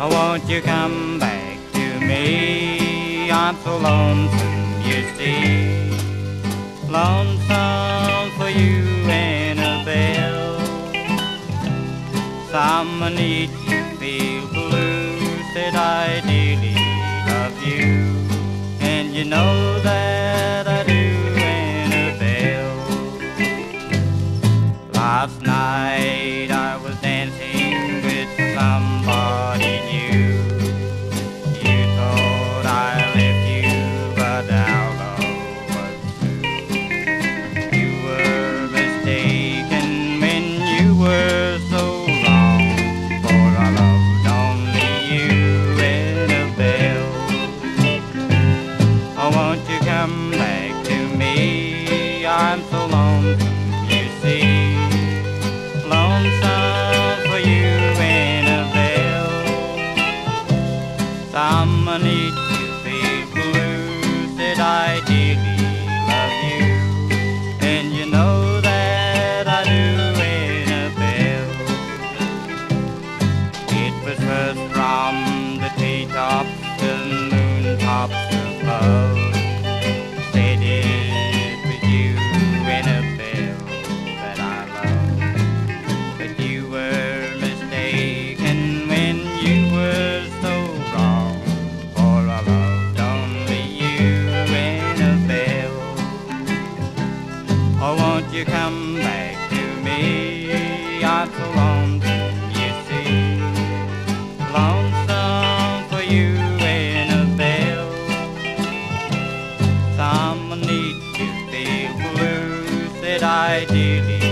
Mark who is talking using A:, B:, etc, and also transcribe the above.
A: Oh, won't you come back to me? I'm so lonesome, you see. Lonesome for you, Annabelle. Someone needs you feel blue, said I dearly love you. And you know that Someone needs to feel blue, said I dearly love you. And you know that I do, Annabelle. It was first from the treetops Oh, won't you come back to me? I'm so lonesome, you see. Lonesome for you, Annabelle. Someone needs to feel blue, said I dearly